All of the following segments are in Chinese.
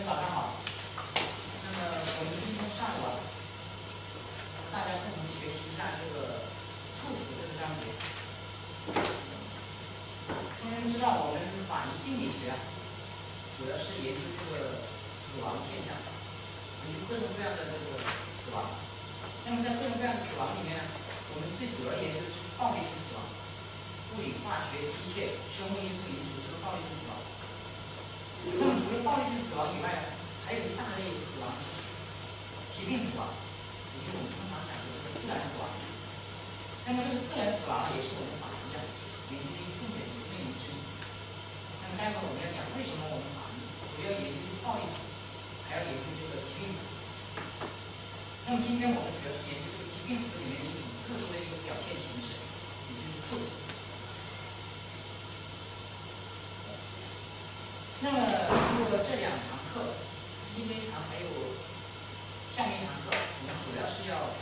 们早上好。那么我们今天上午啊，大家共同学习一下这个猝死这个章节。同学们知道，我们法医病理学啊，主要是研究这个死亡现象，研究各种各样的这个死亡。那么在各种各样的死亡里面呢，我们最主要研究的是暴力性死亡，物理、化学、机械、生物因素引起的这个暴力性死亡。那么除了暴力性死亡以外呢，还有一大类死亡疾病死亡，也就是我们通常讲的这个自然死亡。那么这个自然死亡也是我们法医啊研究的一个重点的内容之一。那么待会儿我们要讲为什么我们法医主要研究暴力死，还要研究这个疾病死。那么今天我们主要研究这个疾病死里面的一种特殊的一个表现形式，也就是猝死。那么通过这两堂课，今天一堂还有下面一堂课，我们主要是要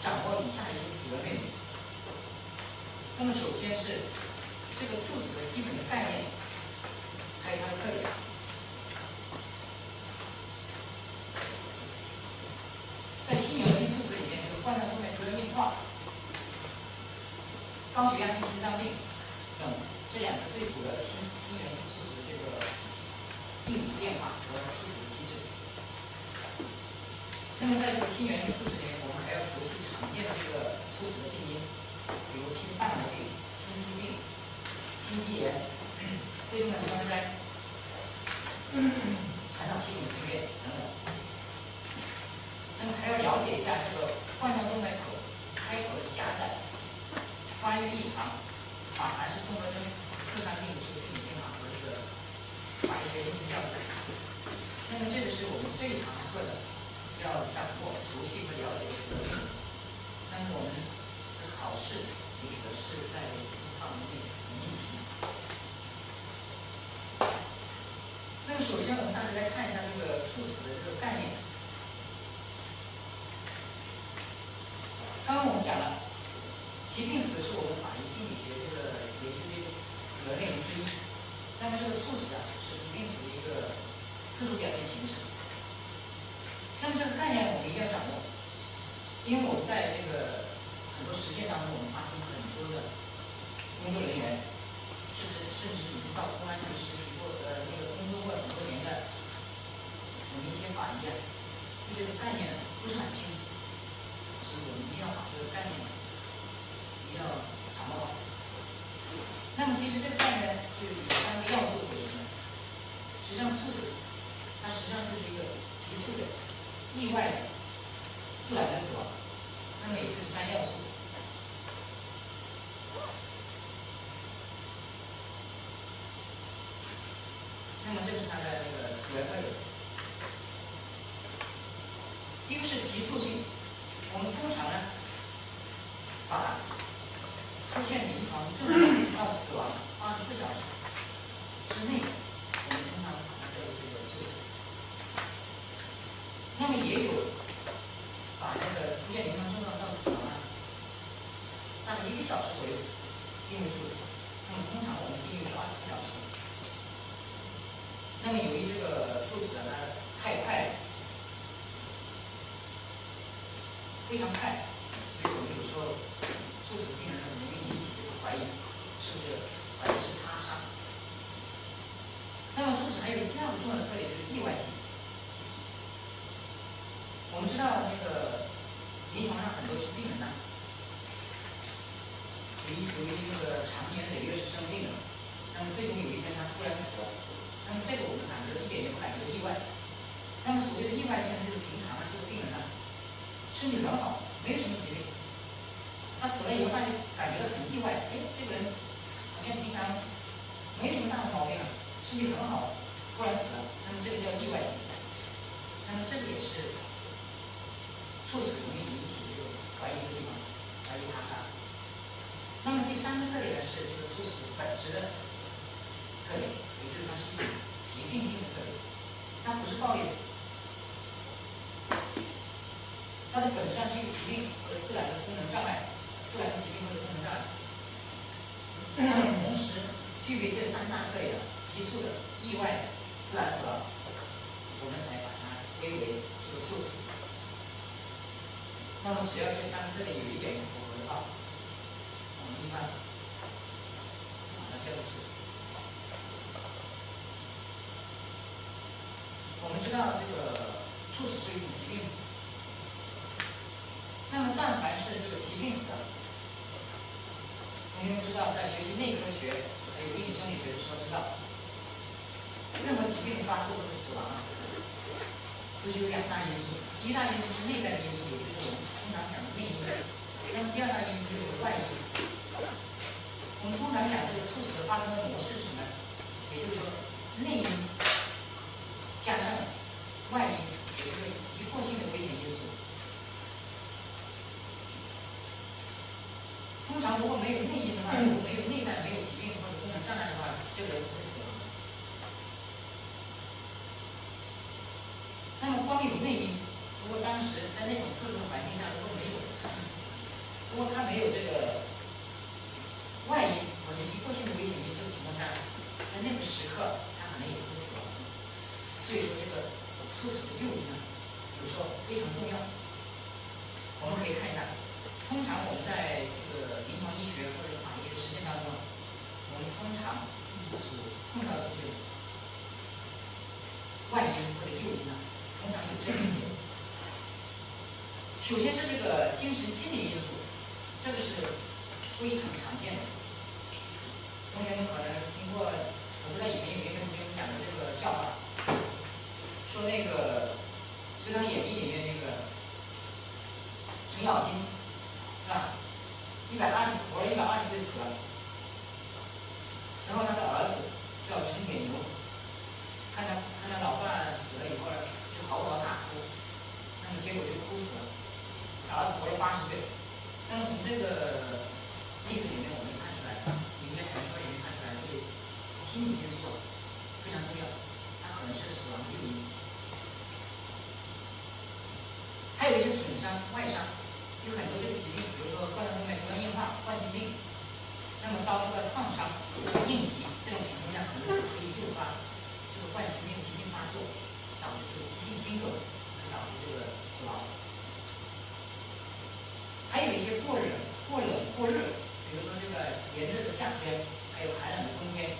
掌握以下一些主要内容。那么首先是这个猝死的基本的概念，还有它的特点。在心源性猝死里面，这个冠状动脉粥样硬化、高血压性心脏病等这两个最主要的心心源性猝个病理变化和猝死的机制。那么在这个心源性猝死里面，我们还要熟悉常见的这个猝死的病因，比如心瓣膜病、心肌病、心肌炎、肺动脉栓塞、传导系统病变等等。那么还要了解一下这个冠状动脉口开口的狭窄、那么这个猝死啊，是疾病死的一个特殊表现形式。那么这个概念我们一定要掌握，因为我们在这个很多实践当中，我们发现很多的工作人员，就是甚至已经到公安局实习过呃那个工作过很多年的我们一些法医啊，对这个概念不是很清楚。所以我们一定要把这个概念一定要掌握好。那么其实这个概念呢，就有三个要素组成的。实际上猝死，它实际上就是一个急促的、意外的、自然的死亡。那么也就是三要素。那么这是它的那个主要特点。一个是急促性。我们通常呢，把出现临床症状到死亡二十四小时之内，我们通常把它叫做这个猝死。那么也有把这个出现临床症状到死亡啊，大概一个小时左右定为猝死。那么通常我们定义是二十四小时。那么由于这个猝死呢太快了。非常快，所以我们有时候猝死病人很容易引起这个怀疑，是不是怀疑是他杀？还有第二个重要的特点就是意外性。我们知道那个临床上很多是病人呐，由于由于那个长年累月是生病的，那么最终有一天他突然死了，那么这个我们感觉一点也不感觉意外。那么所谓的意外性就是平常啊这个病人呢。身体很好，没有什么疾病。他死了以后，大家感觉到很意外，哎，这个人好像平常没什么大的毛病啊，身体很好，突然死了，那么这个叫意外性。那么这个也是猝死容易引起这个怀疑的地方，怀疑他杀。那么第三个特点呢是这个猝死本质的特点，也就是它是一种疾病性的特点，它不是暴力死。它的本质上是一个疾病或者自然的功能障碍，自然的疾病或者功能障碍。那么同时具备这三大特点：急速的、意外的、自然死亡。我们才把它归为这个猝死。那么只要这三这里有一点符合的话，我们一般把它叫做猝死。我们知道这个猝死是一种疾病死。那么但凡是这个疾病死，同学们知道在学习内科学还有病理生理学的时候知道。任何疾病的发作或者死亡啊，都是有两大因素。第一大因素是内在的因素，也就是我们通常讲的内因。那么第二大因素就是外因。我们通常讲这个猝死的发生的模式是什么？也就是说，内因加上外因，也就是一过性的危险因素。通常如果没有内因的话，如果没有内在没有疾病或者功能障碍的话，这个人不会死亡。那么光有内因，如果当时在那种特殊环境下如果没有，如果他没有这个外因或者一过性的危险因素的情况下，在那个时刻他可能也不会死亡。所以说这个猝死的诱因呢，有时候非常重要。我们可以看一下，通常我们在这个临床医学或者法医学实践当中，我们通常所碰到的这些外因或者诱因呢。通常有这样一些，首先是这个精神心理因素，这个是非常常见的。同学们可能听过，我不知道以前有没有跟同学们讲的这个笑话，说那个《隋唐演义》里面那个程咬金，是吧？一百二十活了一百二十岁死了，然后他的儿子叫程铁牛，看他看他老伴死了以后呢。嚎啕大哭，那么结果就哭死了。儿子活了八十岁，那么从这个例子里面，我们看出来，民间传说里面看出来，这个心理因素非常重要，它可能是死亡的诱因。还有一些损伤、外伤，有很多这个疾病，比如说冠状动脉粥样硬化、冠心病，那么遭受到创伤、应急这种情况下，可能可以诱发这个冠心病急性发作。导致这个急性心梗，会导致这个死亡。还有一些过冷、过冷、过热，比如说这个炎热的夏天，还有寒冷的冬天。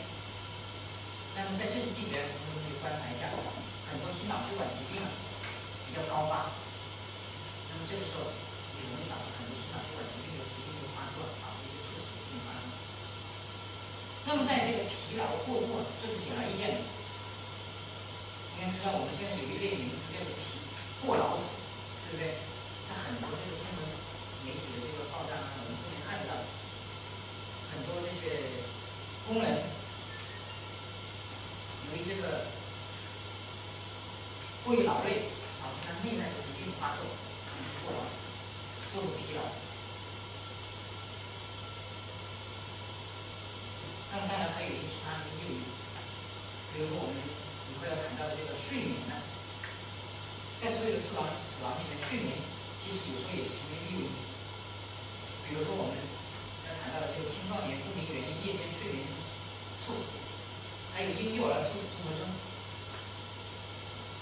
那么在这些季节，我们可以观察一下，很多心脑血管疾病啊比较高发。那么这个时候，也容易导致很多心脑血管疾病的疾病的发作，导致一些猝死的病发生。那么在这个疲这个显而易见的。应该知道，我们现在有一类名词叫做“皮过劳死”，对不对？在很多这个新闻媒体的这个报道啊，我们都能看到，很多这些工人由于这个过于劳累，导致他内在的疾病发作，过劳死，过度疲劳。那么当然还有一些其他的一些诱因，比如说我们。以后要谈到的这个睡眠呢，在所有的死亡死亡里面，睡眠其实有时候也是成为一个诱因。比如说我们要谈到的这个青少年不明原因夜间睡眠猝死，还有婴幼儿猝死综合征，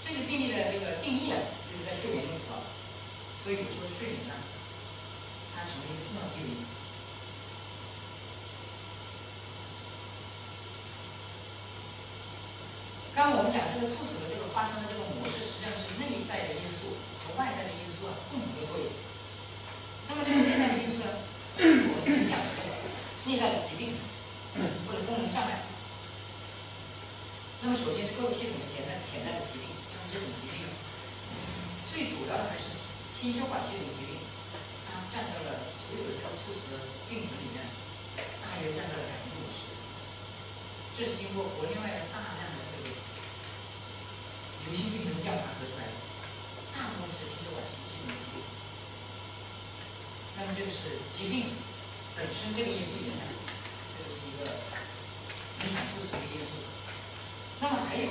这些病例的这个定义啊，就是在睡眠中死亡。所以有时候睡眠呢，它成为一个重要的诱因。刚我们讲这个猝死的这个发生的这个模式，实际上是内在的因素和外在的因素啊共同的作用。那么这个内在的因素呢，就是我们讲的内在的疾病或者功能障碍。那么首先是各个系统的潜在潜在的疾病，那么这种疾病最主要的还是心血管系统疾病，它占到了所有的这个猝死的病群里面，大约占到了百分之五十。这是经过国内外的大量流行病学调查得出来的，大部分是心血管系统疾病。那么这个是疾病本身这个因素影响，这个是一个影响猝死的一个因素。那么还有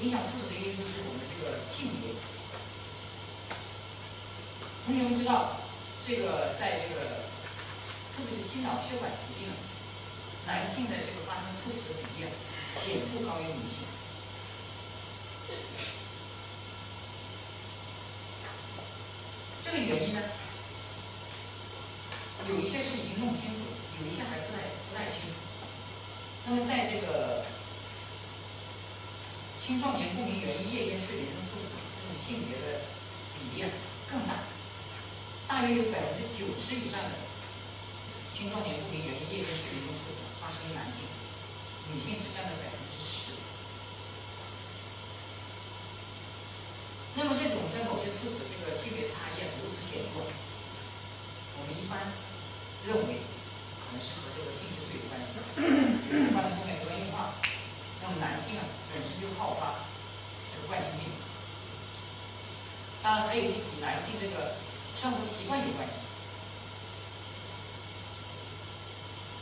影响猝死的一个因素是我们这个性别。同学们知道，这个在这个特别是心脑血管疾病，男性的这个发生猝死的比例显著高于女性。这个原因呢，有一些是已经弄清楚，有一些还不太不太清楚。那么，在这个青壮年不明原因夜间睡眠中猝死，这种性别的比例啊更大，大约有百分之九十以上的青壮年不明原因夜间睡眠中猝死发生于男性，女性只占了百分之十。那么这种在某些猝死这个性别差异如此显著，我们一般认为可能是和这个性激素有关系。比如冠状动脉粥样硬化，那么男性啊本身就好发这个冠心病，当然还有一与男性这个生活习惯有关系，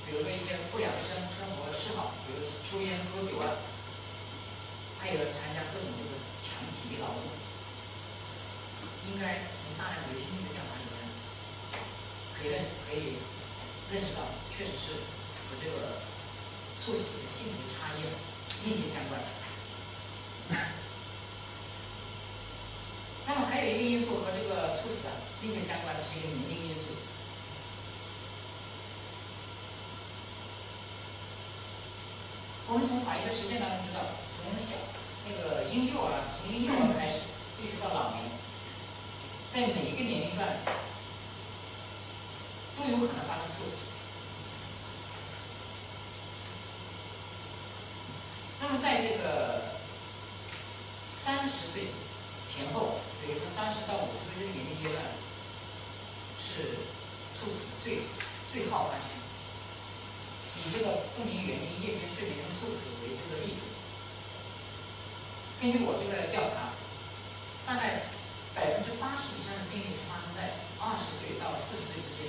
比如说一些不良生生活嗜好，比如抽烟喝酒啊，还有参加各种这个强体力劳动。应该从大量流行病的调查里面，可以认可以认识到，确实是和这个猝死的性别差异密切相关。那么还有一个因素和这个猝死啊密切相关的是一个年龄因素。我们从法医的实践当中知道，从小那个婴幼儿，从婴幼儿开始，一直到老年。在每一个年龄段都有可能发生猝死。那么在这个三十岁前后，比如说三十到五十岁这个年龄阶段，是猝死最最好发生。以这个不明原因夜间睡眠猝死为这个例子，根据我这个调查，大概。百分之八十以上的病例是发生在二十岁到四十岁之间，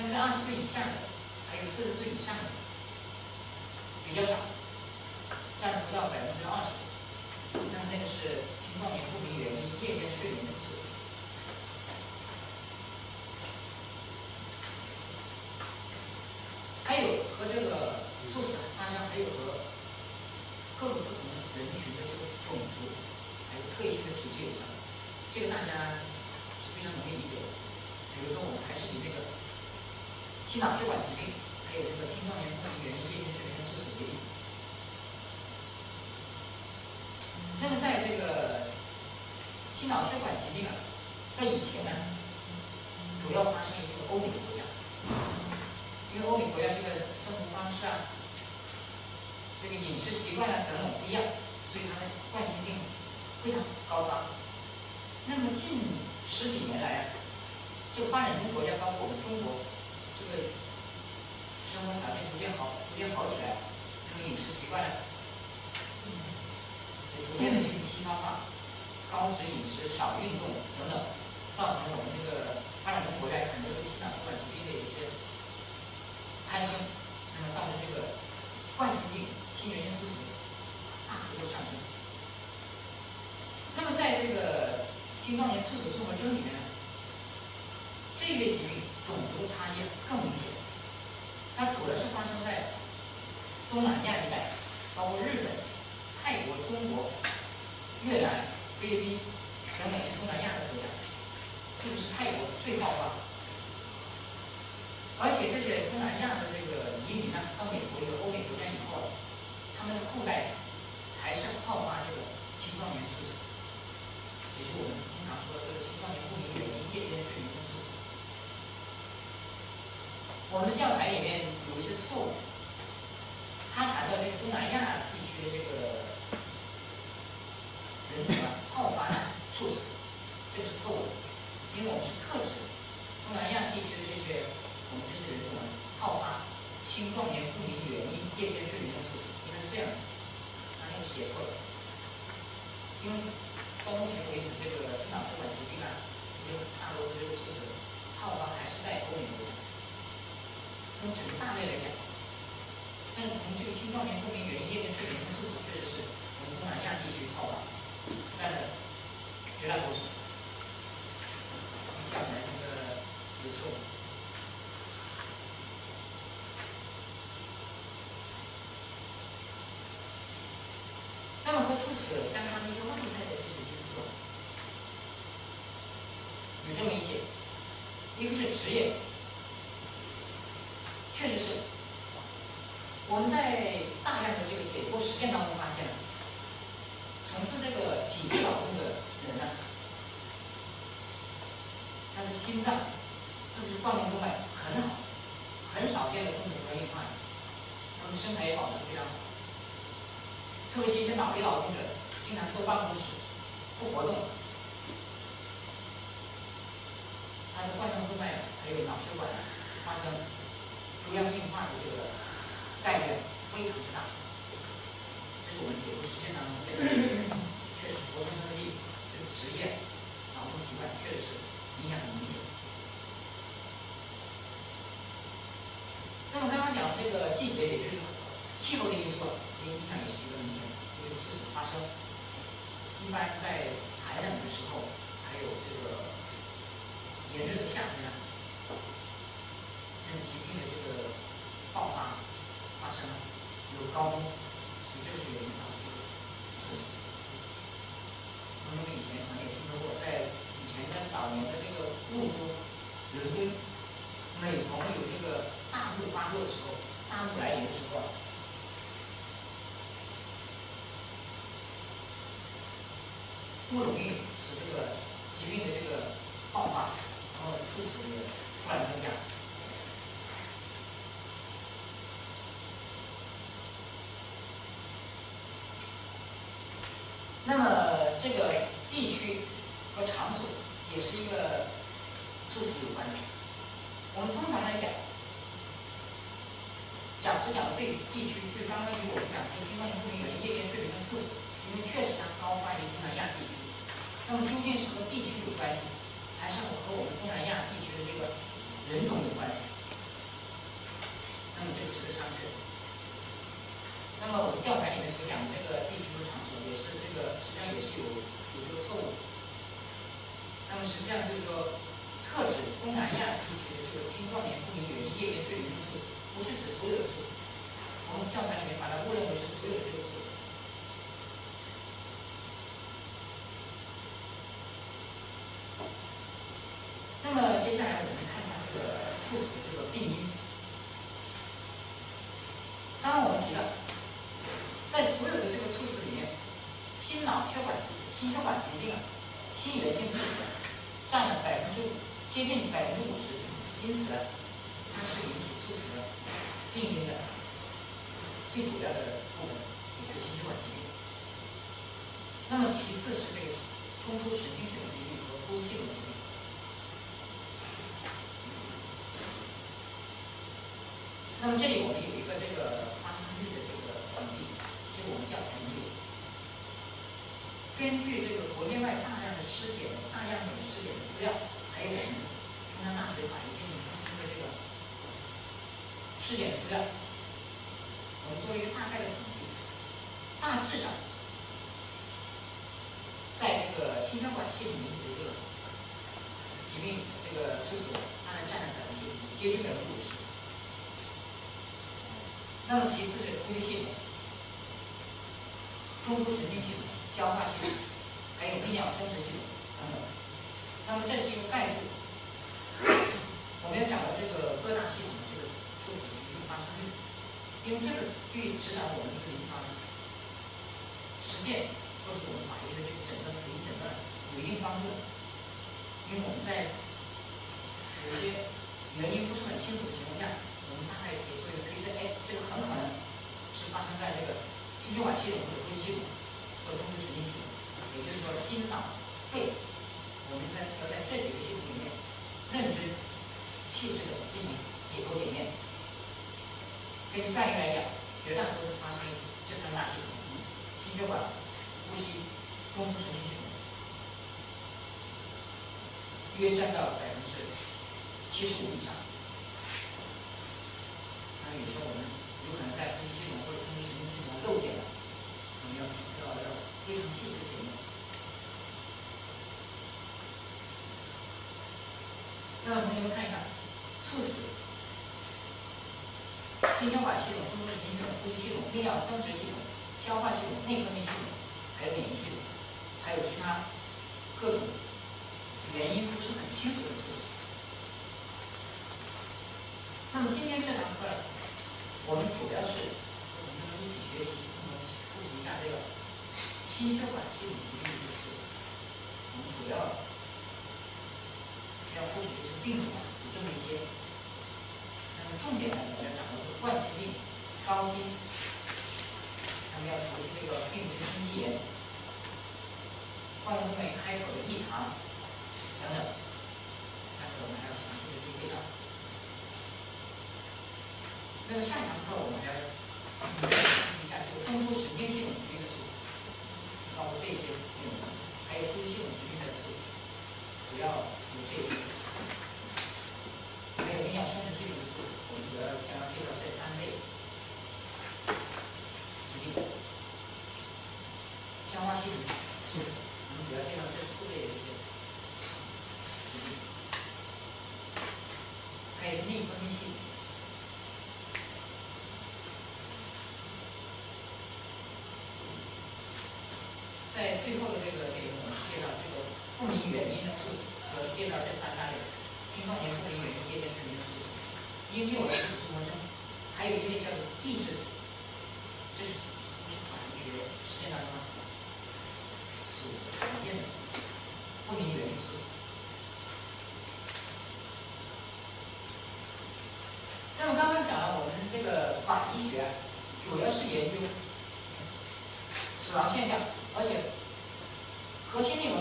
那么在二十岁以下的，还有四十岁以上的比较少，占不到百分之二十。那么这个是青壮年不明原因夜间睡眠的猝死。还有和这个猝死发生，还有和各个不同人群的这个种族。还有特异性的体质有关，这个大家是非常容易理解的。比如说，我们还是以这个心脑血管疾病，还有这个青壮年不明原因夜间睡眠猝死为例。那么，在这个心脑血管疾病啊，在以前呢，主要发生于这个欧美国家，因为欧美国家这个生活方式啊，这个饮食习惯啊等等不一样，所以它的冠心病。非常高发。那么近十几年来啊，这个发展中国家，包括我们中国，这个生活条件逐渐好，逐渐好起来，那么饮食习惯呢，也逐渐的这个西方化，高脂饮食、少运动等等，造成我们这个发展中国家很多的心脏血管疾病的一些攀升，那么导致这个冠心病、心源性猝死大幅度上升。那么，在这个青壮年猝死综合征里面呢，这一类疾病种族差异更明显。它主要是发生。在东南亚一带，包括日本、泰国、中国、越南、菲律宾等等一些东南亚的国家，特别是泰国最好发。而且这些东南亚的这个移民呢，到美国、有欧美国家以后，他们的后代还是好发这个青壮年猝死。也是我们通常说的这个青壮年不明原因夜间睡眠中猝死。我们的教材里面有一些错误，他谈到这个东南亚地区的这个人，这是错误的，因为我们是特指东南亚地区的这些我们这些人种啊好发青壮年不明原因夜间睡眠中猝死，应该是这样的，那个写错了，因为。到目前为止，这个心脑血管疾病啊，这些大多数这个猝死好发还是在欧美国家。从整个大类来讲，但是从这个青壮年不明原因夜间睡眠那么和出起了相关的一些问题，才在具体去。有这么一些，一个是职业。 10억이네. 为这个出血，它的占了百分之接近百分之五十。那么其次是呼吸系统、中枢神经系统、消化系统，还有泌尿生殖系统等等。那么这是一个概述。我们要讲的这个各大系统的这个出血疾病发生率，因为这个对指导我们一个临床实践，或是我们法医的这个诊断、死因诊断有一定帮助。因为我们在有些原因不是很清楚的情况下，我们大概也可以做一个推测，哎，这个很可能是发生在这个心血管系统或者呼吸系统，或者中枢神经系统，也就是说心脏肺，我们在要在这几个系统里面认知细致的进行解剖检验，根据概率来讲，绝大多数发生，就三大系统，心血管、呼吸、中枢神经系统。约占到百分之七十五以上。那有时候我们有可能在呼吸系统或者中枢神经系统漏检了，我们要强调要非常细致的检验。那么同学们看一下，猝死，心血管系统、中枢神经系统、呼吸系统、泌尿生殖系统、消化系统、内分泌系统，还有免疫系统，还有其他各种。原因不是很清楚的事情。那么今天这堂课，我们主要是和同学们一起学习、共同复习一下这个心血管系统疾病的知识。我们主要要复习这些病种啊，有这么一些。那么重点呢，我们要掌握这个冠心病、高心，咱们要熟悉这个病毒性心肌炎，冠状动脉开口的异常。等等。下课我们还要详细的去介绍。那么下堂课我们还要进行一下这个中枢神经系统疾病的知识，包括这些内容，还有呼吸系统疾病的知识，主要有这些。还有营养生殖系统的猝死，我们主要将要介绍这三类疾病。消化系统猝死，我们主要介绍这四类的一些疾病。还有内分泌系统。在最后的这个内容，我们介绍这个不明原因的猝死，主要是介绍这三大类：青少年不明原因夜间失明的猝死、婴幼儿猝死综合征，还有一类叫做意识死，这是不是法医学实践当中所常见的不明原因猝死。那么刚刚讲了，我们这个法医学主要是研究死亡现象。而且核心内容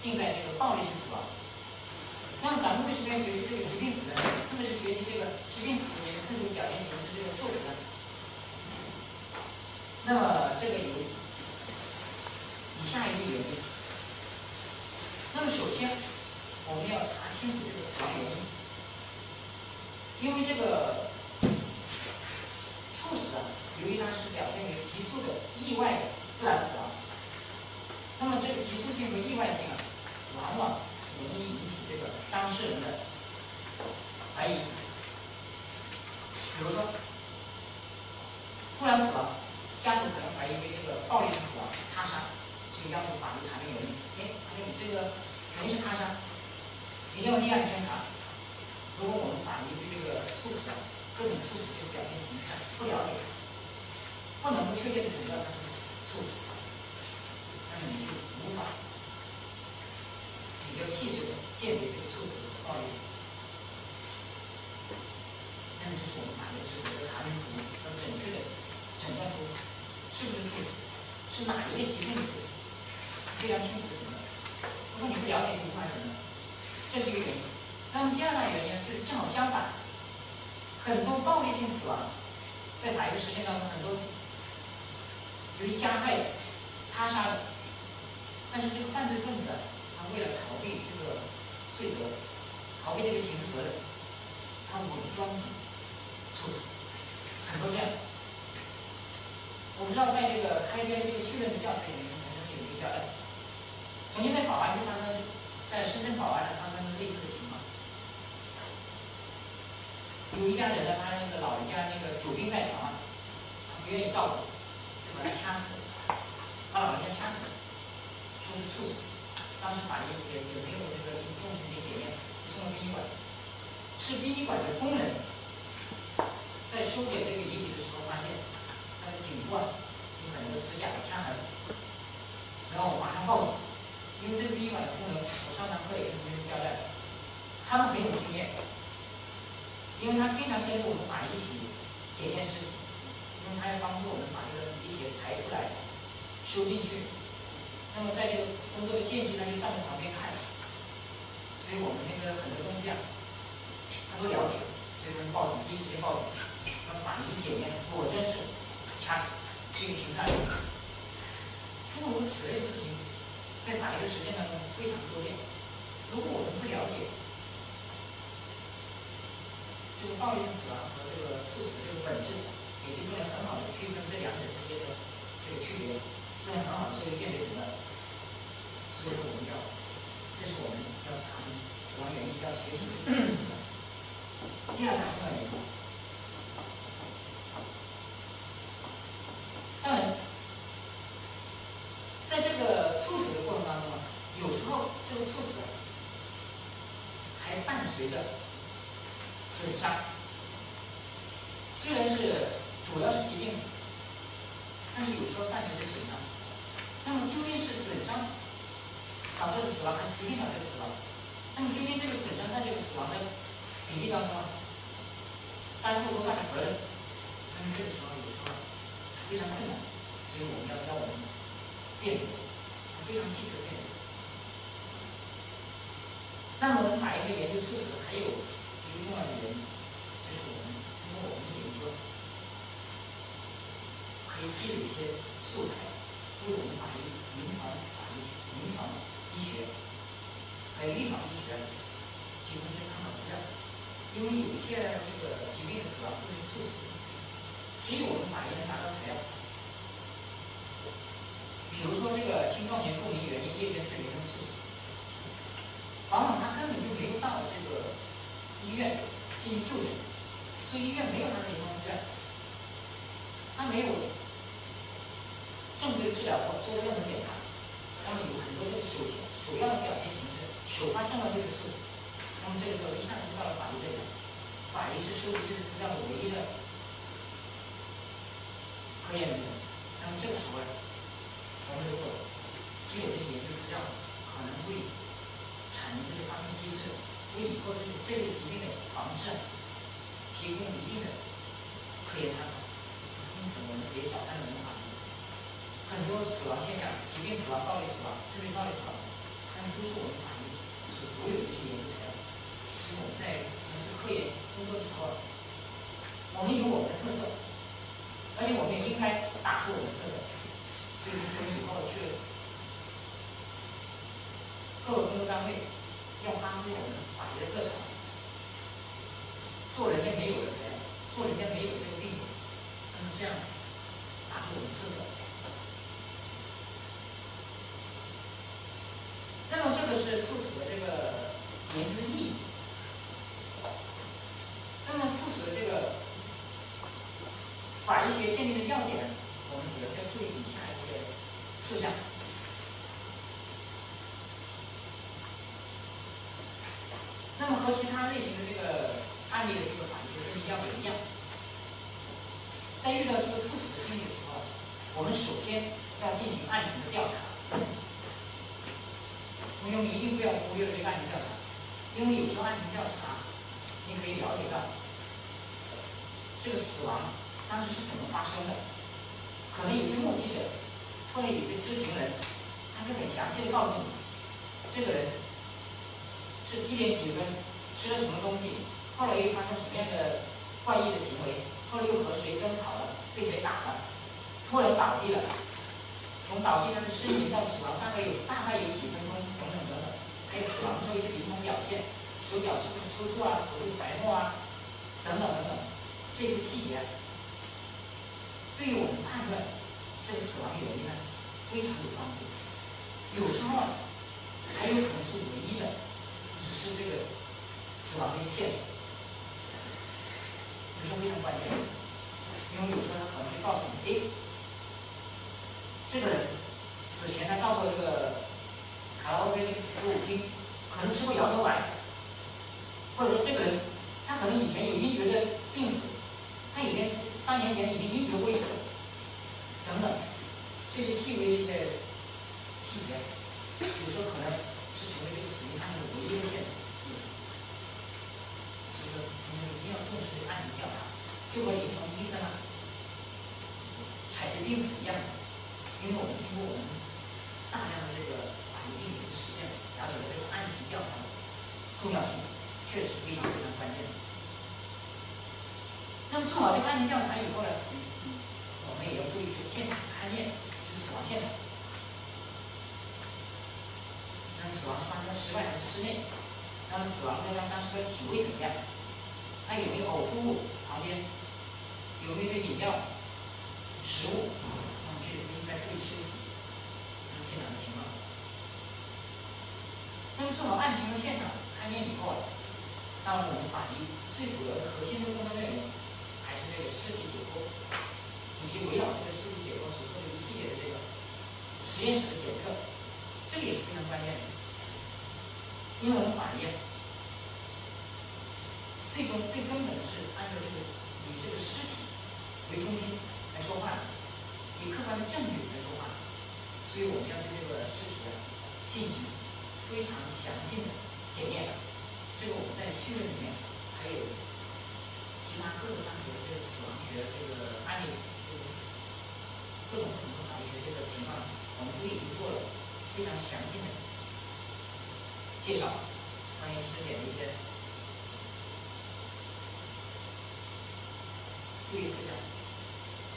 定在这个暴力性死亡。那么咱们为什么要学习这个疾病死呢？特别是学习这个疾病死的一个特殊表现形式这个猝死呢？那么这个有以下一些原因。那么首先我们要查清楚这个死亡原因，因为这个猝死啊，由于它是表现为急速的意外的自然死亡。那么这个急促性和意外性啊，往往容易引起这个当事人的怀疑。比如说，突然死亡，家属可能怀疑为这个暴力性死亡、他杀，所以要求法律查明原因。哎，发现你这个肯定是他杀，一定要立案侦查。如果我们法医对这个猝死啊，各种猝死这个表现形式不了解，不能够确切的诊断它是猝死。那么你就无法比较细致的鉴别这个猝死和暴力死。那么这是我们法医职责，要查明死因，要准确的诊断出是不是猝死，是哪一类疾病的猝死，非常清楚的诊断。如果你不了解，就无法诊断，这是一个原因。那么第二大原因就是正好相反，很多暴力性死亡在法医的实践当中，很多由于加害的、他杀的。但是这个犯罪分子，他为了逃避这个罪责，逃避这个刑事责任，他伪装猝死，很多这样。我不知道在这个开篇这个训练的教材里面，同学有没有交代？曾经在保安就发生，在深圳宝安呢发生类似的情况，有一家人呢，他那个老人家那个久病在床，他不愿意照顾，就把他掐死，把老人家掐死。说是猝死，当时法医也也没有那个重视去检验，送到殡仪馆。是殡仪馆的工人在修剪这个遗体的时候，发现他的颈部啊有很多指甲的掐痕，然后马上报警。因为这个殡仪馆的工人，我上堂课也跟同学们交代，他们很有经验，因为他经常跟着我们法医一起检验尸体，因为他要帮助我们把这个遗体抬出来，收进去。那么在这个工作的间隙，他就站在旁边看，所以我们那个很多东西啊，他都了解，所以他们报警，第一时间报警，让法医检验，果真是掐死，这个情杀。诸如此类的事情，在法律的实践当中非常多见。如果我们不了解这个暴力性死亡和这个猝死的这个本质，也就不能很好的区分这两者之间的这个区别。不能很好的做一个鉴别诊断，所以说我们要，这是我们要查明死亡原因要学习这个知识的第二大重要原因。当然，在这个猝死的过程当中啊，有时候这个猝死还伴随着损伤，虽然是主要是疾病死，但是有时候伴随着损伤。那么究竟是损伤导致的死亡还是疾病导致的死亡？那么究竟这个损伤在这个死亡的比例当中，担负多大的责任？那么这个时候有时候非常困难，所以我们要要我们辩驳，非常细致的辩驳。那么我们法医学研究促使还有一个重要的原因，就是我们通过我们的研究，可以积累一些素材，为我们法医临床法医学、临床医学还有预防医学提供一些参考资料。因为有一些这个疾病的死亡或者是猝死，只有我们法医能拿到材料。比如说这个青壮年不明原因夜间睡眠中猝，往往他根本就没有到这个医院进行就诊，所以医院没有他的临床资料，他没有正规治疗或做任何检查，那么有很多的首先首要的表现形式，首发症状就是猝死。那么这个时候一下子就到了法医这里，法医是收集这个资料的唯一的科研人员。那么这个时候，我们如果积累这些研究资料，可能会为以后这个这类疾病的防治提供一定的科研参考。因此，我们别小看了我们法医，很多死亡现象、疾病死亡、暴力死亡、特别暴力死亡，但是都是我们法医所独有的一些研究材料。我们在从事科研工作的时候，我们有我们的特色，而且我们也应该打出我们的特色。就是，我们以后去各个工作单位，要发挥我们法学的特长，做人家没有的材料，做人家没有的这个病人，那么这样打出我们的特色。那么，这个是促使的这个研究的意义。那么，促使这个法医学鉴定的要点，我们主要是要注意以下一些事项。那么，和其他类型的这个案例的这个法医学鉴定要点一样，在遇到这个猝死的病例的时候，我们首先要进行案情的调查。同学们一定不要忽略了这个案情调查，因为有时候案情调查，你可以了解到。这个死亡当时是怎么发生的？可能有些目击者或者有些知情人，他就很详细的告诉你，这个人是几点几分吃了什么东西，后来又发生什么样的怪异的行为，后来又和谁争吵了，被谁打了，突然倒地了，从倒地他的呻吟到死亡大概有大概有几分钟，等等等等，还有死亡之后一些临床表现，手脚是不是抽搐啊，口是白沫啊，等等等等。这些细节对于我们判断这个死亡原因呢，非常有帮助。有时候还有可能是唯一的，只是这个死亡的一些线索，有时候非常关键。因为有时候他可能会告诉你，哎，这个人死前他到过这个卡拉 OK 歌舞厅，可能吃过摇头丸，或者说这个人他可能以前有晕厥的病史。他以前三年前已经晕厥过一次，等等，这些细微的一些细节，有时候可能是成为这个死因判断的唯一的线索。所以说，同学们一定要重视这个案情调查，就和临床医生啊采集病史一样，因为我们经过我们大量的这个法医病理的实践，了解了这个案情调查的重要性，确实非常非常关键的。那么做好这个案情调查以后呢，我们也要注意这个现场勘验，就是死亡现场。那死亡是发生在室外还是室内？那么死亡这边当时的体位怎么样？他有没有呕吐物旁边？有没有些饮料、食物？那么就应该注意收集，那现场的情况。那么做好案情和现场勘验以后啊，到了我们法医最主要的核心的工作内容。这个尸体解剖，以及围绕这个尸体解剖所做的一系列的这个实验室的检测，这个也是非常关键的。因为我们法医最终最根本的是按照这个以这个尸体为中心来说话的，以客观的证据来说话，所以我们要对这个尸体啊进行非常详尽的检验。这个我们在序论里面还有其他各个章节的这个死亡学这个案例，这个各种不同法律学这个情况，我们都已经做了非常详尽的介绍，关于尸检的一些注意事项。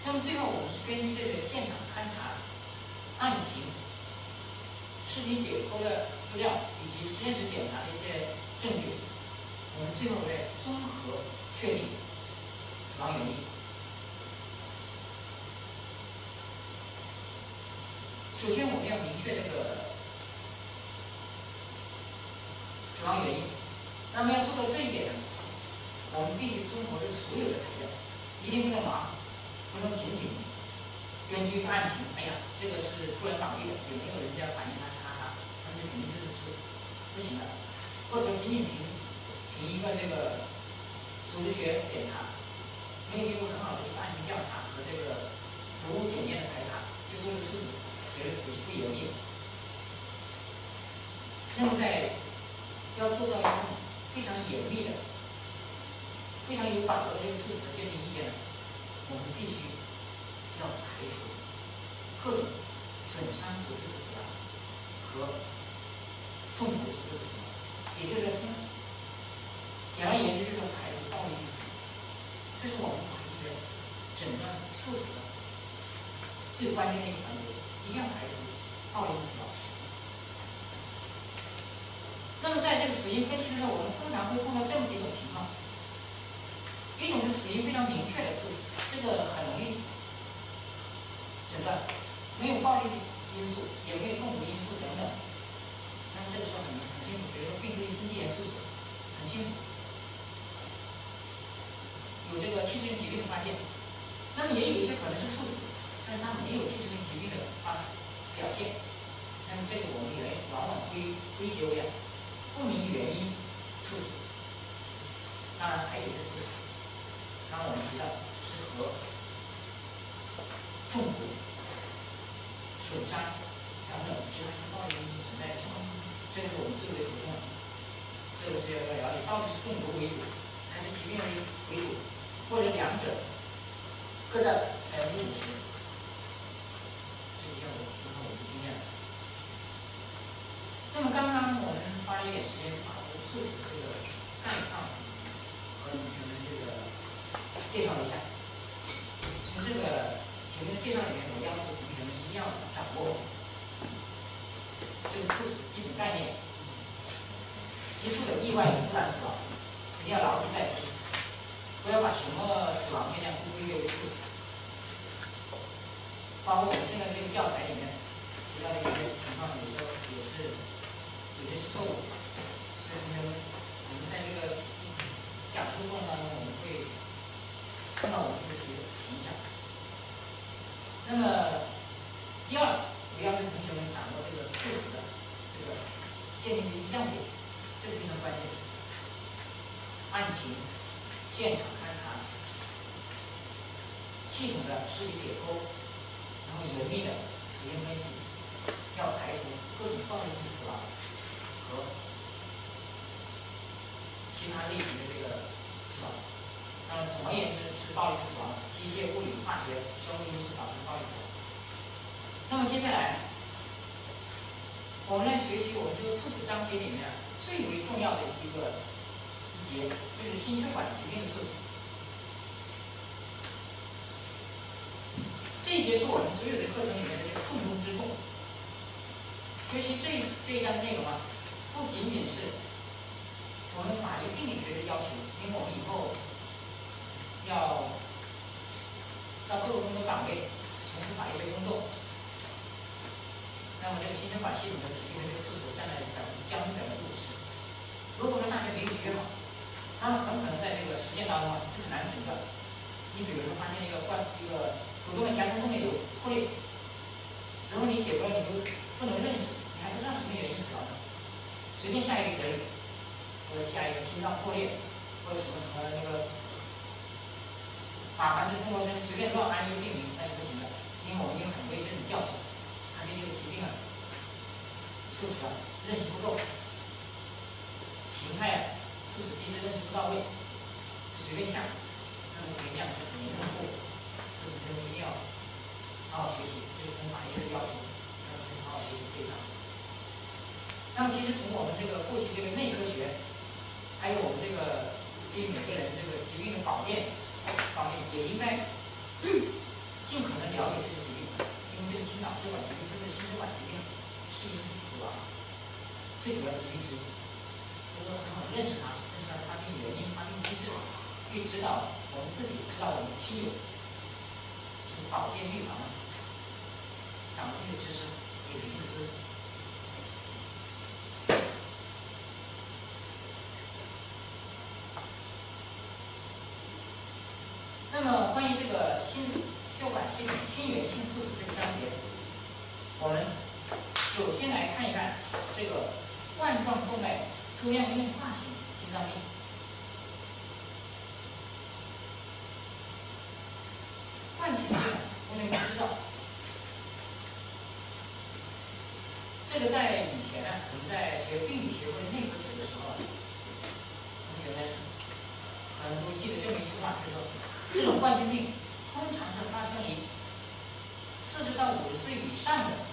那么最后，我们是根据这个现场勘查、案情、尸体解剖的资料以及实验室检查的一些证据，我们最后再综合确定死亡原因。首先，我们要明确这个死亡原因。那么要做到这一点呢，我们必须综合这所有的材料，一定不能盲。不能仅仅根据案情，哎呀，这个是突然倒地的，有没有人家反映他是他杀？那就肯定就是猝死，不行的。或者说仅仅凭凭一个这个组织学检查，没有经过很好的这个案情调查和这个毒物检验的排查，就做出猝死结论也是不严密的。那么在要做到一种非常严密的、非常有把握的这个猝死的鉴定意见呢？我们必须要排除各种损伤所致的死亡和中毒所致的死亡，也就是简而言之，就是排除暴力性死亡。这是我们法医学诊断猝死的最关键的一个环节，一定要排除暴力性死亡。那么在这个死因分析的时候，我们通常会碰到这么几种情况。一种是死因非常明确的猝死，这个很容易诊断，没有暴力因素，也没有中毒因素等等，那么这个时候很很清楚，比如说病毒性心肌炎猝死，很清楚，有这个器质性疾病的发现，那么也有一些可能是猝死，但是它没有器质性疾病的发表现，那么这个我们原因往往归归结为不明原因猝死，当然还有一些猝死。刚刚我们提到是和中毒、损伤等等其他一些暴力因素存在的情况，这个是我们最为头痛的。这个是要要了解到底是中毒为主，还是疾病为为主，或者两者各占百分之五十。这个要我通过我们的经验。那么刚刚我们花了一点时间把这个猝死这个概况和同学们这个。介绍一下，从这个前面的介绍里面，我要求同学们一定要掌握这个猝死基本概念，急促的意外与自然死亡，一定要牢记在心，不要把什么死亡现象都归结为猝死。包括我们现在这个教材里面提到的一些情况，有时候也是有些是错误，所以同学们，我们在这个讲述过程当中，我们会。看到我们这个提提一下。那么，第二，我要跟同学们掌握这个事实的这个鉴定的要点，这个非常关键。案情、现场勘查、系统的尸体解剖，然后严密的死因分析，要排除各种暴力性死亡和其他类型的这个死亡。那么，总而言之是暴力死亡，机械、物理、化学、生物因素导致暴力死亡。那么接下来，我们来学习我们这个猝死章节里面最为重要的一个一节，就是心血管疾病的猝死。这一节是我们所有的课程里面的这个重中之重。学习这这一章的内容啊，不仅仅是我们法律病理学的要求，因为我们以后。要到各个工作岗位从事法律的工作，那么这个心血管系统的疾病的这个猝死占了百分将近百分之五十。如果说大家没有学好，那么很可能在这个实践当中啊就很难诊断。你比如说发现一个冠一个主动的夹层动脉瘤破裂，然后你写出来你就不能认识，你还不知道什么原因死亡的，随便下一个结论，或者下一个心脏破裂，或者什么什么那个。把凡是中国人随便乱安一个病名那是不行的，因为我们有很多这种教训，而且这个疾病啊，猝死的认识不够，形态啊，猝死机制认识不到位，随便下，那么我跟你讲，很严重的错误，所以你们一定要好好学习，这是从法律学的要求，要好好学习这一章。那么其实从我们这个复习这个内科学，还有我们这个对每个人这个疾病的保健方面，也应该尽可能了解这些疾病，因为这个心脑血管疾病，特别是心血管疾病，是引起死亡。最主要的疾病之一，如果很好认识它，认识它的发病原因、发病机制，可以指导我们自己，指导我们亲友，保健预防，掌握这个知识，有一定的作用。那么关于这个心血管系统心源性猝死这个章节，我们首先来看一看这个。冠状动脉粥样硬化型心脏病，冠心病，同学们知道，这个在以前呢，我们在学病理学或者内科学的时候，同学们可能都记得这么一句话，就是说，这种冠心病通常是发生于四十到五十岁以上的，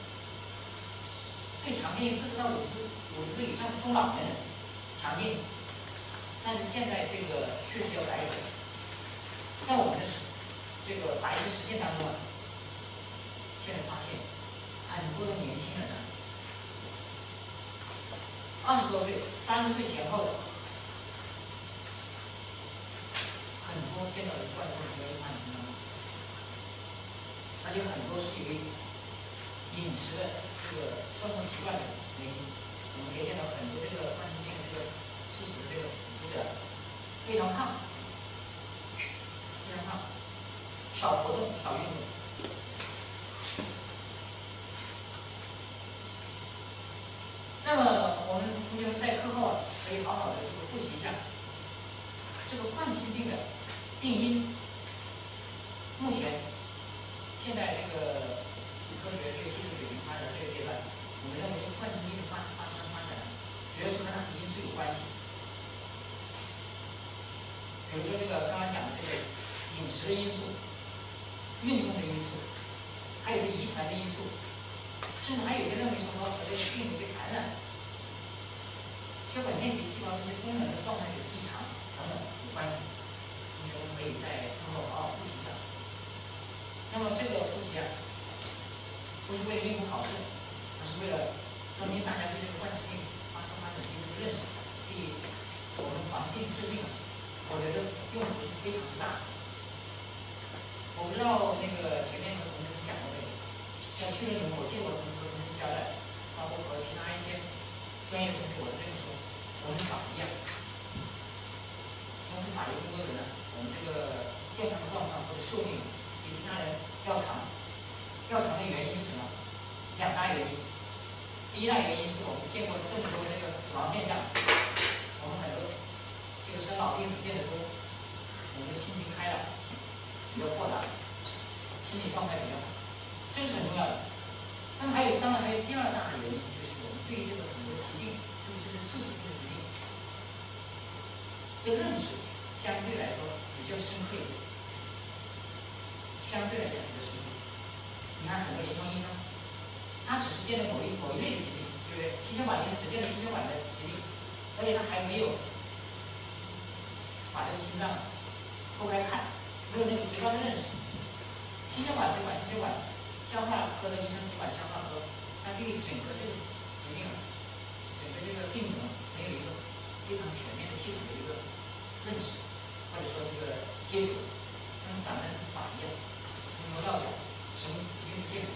最常见于四十到五十。五十岁以上的中老年人常见，但是现在这个确实要改写，在我们的这个法医的实践当中啊，现在发现很多的年轻人啊，二十多岁、三十岁前后的，很多见到的冠状动脉硬化型的，那就很多是因为饮食的这个生活习惯的原因。我们可以见到很多这个冠心病的这个猝死的这个死者非常胖，非常胖，少活动，少运动。那么我们同学们在课后啊，可好好的这个复习一下这个冠心病的病因。目前，现在这个科学这个技术水平发展这个阶段，我们认为冠心病的发发生。主要是和哪些因素有关系？比如说这个刚刚讲的这个饮食的因素、运动的因素，还有这遗传的因素，甚至还有些认为说和这个病毒被感染、血管内皮细胞这些功能的状态有异常等等有关系。同学们可以在课后好好复习一下。那么这个复习啊，不是为了应付考试，而是为了增进大家对这个冠心病。认识，第一，我们防病治病，我觉得用途是非常之大。我不知道那个前面的同学们讲过没有？像去年我见过同学们交代，包括和其他一些专业同学我这么说，我们法医啊，从事法医工作的人，我们这个健康状况或者寿命比其他人要长。要长的原因是什么？两大原因。第一大原因是我们见过这么多这个死亡现象，我们很多这个生老病死见得多，我们心情开朗，比较豁达，心理状态比较好，这是很重要的。那么还有，当然还有第二大原因，就是我们对这个很多疾病，特别是猝死性的疾病的认识相对来说比较深刻一些，相对来讲比较深刻。你看很多临床医生。他只是见了某一某一类的疾病，对不对？心血管医生只见了心血管的疾病，而且他还没有把这个心脏剖开看，没有那个直观的认识。心血管只管心血管，消化科的医生只管消化科，他对整个这个疾病、整个这个病种没有一个非常全面的系统的一个认识，或者说这个接触。那么咱们法医啊，从头到脚，什么疾病的接触？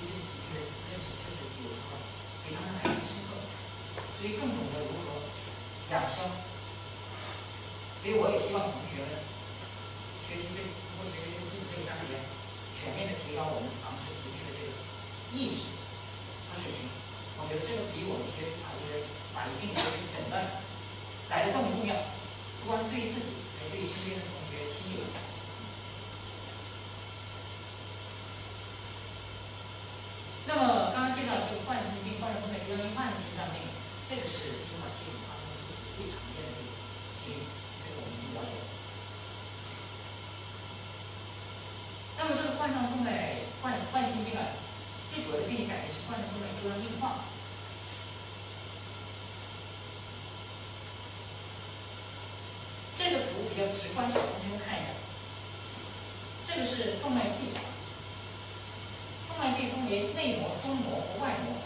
对这些疾病的认识确实有时候非常的难以深刻，所以更懂得如何养生。所以我也希望同学们学习这通过学习这个数字这个章节，全面的提高我们防治疾病的这个意识和水平。我觉得这个比我们学习法医的法医病理学的诊断来的更重要，不光是对于自己，还对于身边的同学亲友。那么刚刚介绍这个冠心病、冠状动脉粥样硬化心脏病，这个是心脑系统发生猝死最常见的，这个疾病已经了解了。那么这个冠状动脉冠冠心病啊，最主要的病理改变是冠状动脉粥样硬化。这个图比较直观，同学们看一下。这个是动脉壁，动脉壁分为内膜、中膜和外膜。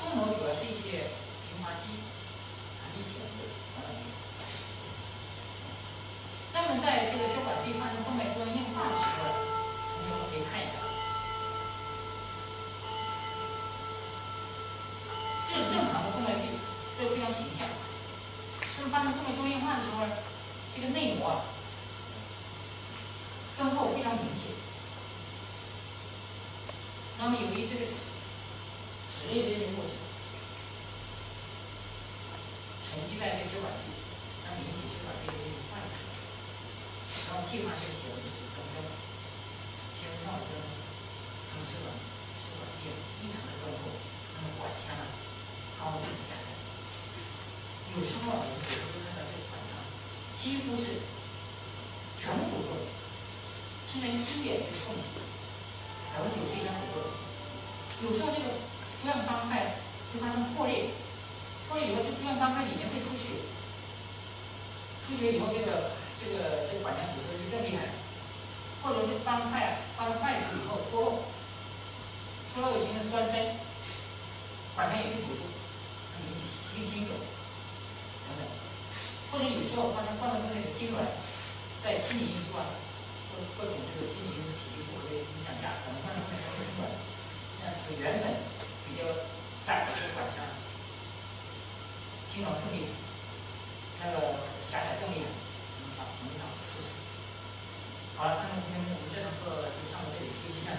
中膜主要是一些这个内膜啊。增厚非常明显，那么由于这个脂脂类的这些物质沉积在这血管壁，那么引起血管壁的这种坏死，然后继发性血红素的增生，血红素的增生，那么血管血管壁异常的增厚，那么管腔啊高度狭窄，有时候我们有时候看到这个管腔几乎是全部堵住了。甚至于一点点缝隙，百分之九十以上堵住了。有时候这个粥样斑块会发生破裂，破裂以后，就粥样斑块里面会出血，出血以后，这个这个这个管腔堵塞就更厉害了。或者是斑块发生坏死以后脱落，脱落形成栓塞，管腔也会堵住，引起心心梗等等。或者有时候发生冠状动脉的痉挛，在心理因素啊。各各种这个心理因素、体力负荷的影响下，可能冠状动脉出现痉挛，那使原本比较窄的这个管腔，痉挛更厉害，那个狭窄更厉害，影响影响猝死。好了，那么同学们，我们这堂课就上到这里，休息一下。